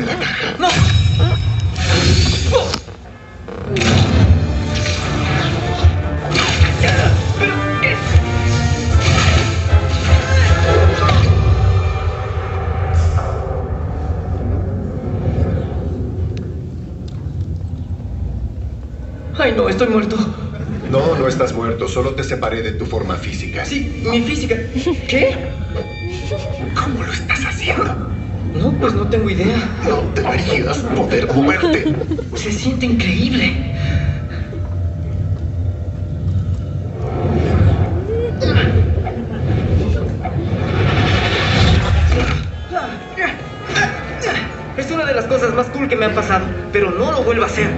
Dame la caja. ¡No! ¿Pero qué? Ay, no, estoy muerto. No, no estás muerto. Solo te separé de tu forma física. Sí, mi física. ¿Qué? ¿Cómo lo estás haciendo? No, pues no tengo idea. No deberías poder moverte. Se siente increíble. Es una de las cosas más cool que me han pasado, pero no lo vuelvo a hacer.